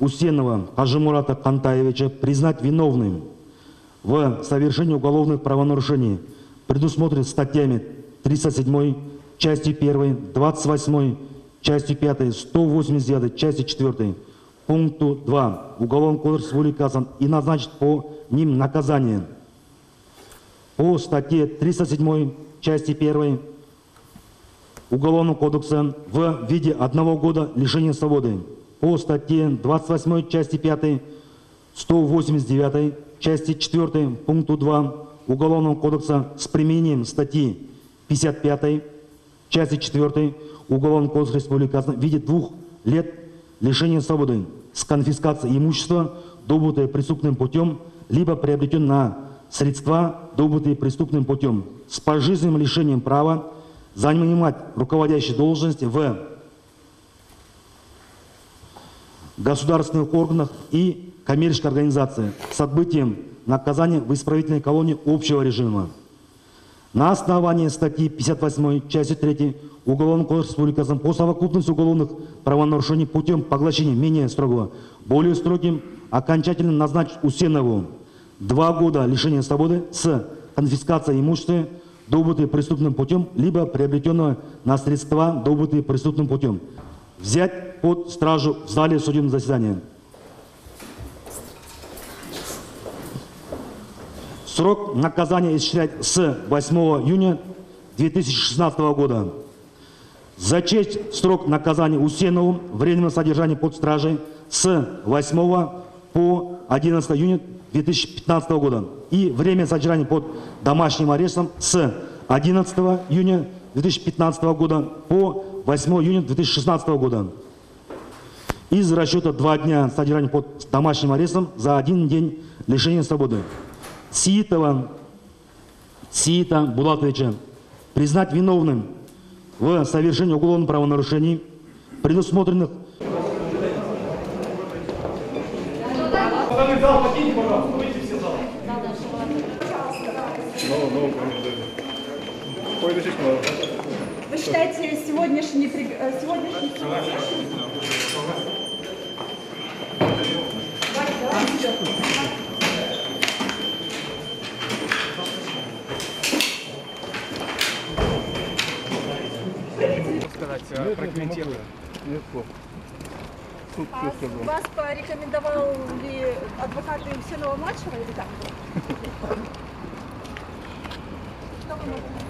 Усенова Ажимурата Кантаевича признать виновным в совершении уголовных правонарушений, предусмотренных статьями 37 частью 1, 28 частью 5, 189 частью 4, пункту 2 Уголовного кодекса Республики Казахстан и назначить по ним наказание. По статье 307 части 1 Уголовного кодекса в виде одного года лишения свободы. По статье 28 части 5, 189 части 4 пункту 2 Уголовного кодекса с применением статьи 55 части 4 Уголовного кодекса Республики в виде двух лет лишения свободы с конфискацией имущества, добытое преступным путем, либо приобретен на средства, добытые преступным путем, с пожизненным лишением права занимать руководящие должности в государственных органах и коммерческой организации с отбытием наказания в исправительной колонии общего режима. На основании статьи 58 части 3 Уголовного кодекса Республики Казахстан по совокупности уголовных правонарушений путем поглощения менее строгого, более строгим, окончательно назначить Усенову два года лишения свободы с конфискацией имущества, добытые преступным путем, либо приобретенного на средства, добытые преступным путем. Взять под стражу в зале судебного заседания. Срок наказания исчислять с 8 июня 2016 года. Зачесть срок наказания Усенову временного содержания под стражей с 8 по 11 июня 2015 года и время содержания под домашним арестом с 11 июня 2015 года по 8 июня 2016 года. Из расчета два дня содержания под домашним арестом за один день лишения свободы. Сиитова Сиита Булатовича признать виновным в совершении уголовных правонарушений, предусмотренных Остальных зал покиньте, вы считаете сегодняшний... Э, сегодняшний... сказать, прокомментируем. Нет, плохо. А. Вас порекомендовал ли адвокат Евсенова младшего или как? Что вы можете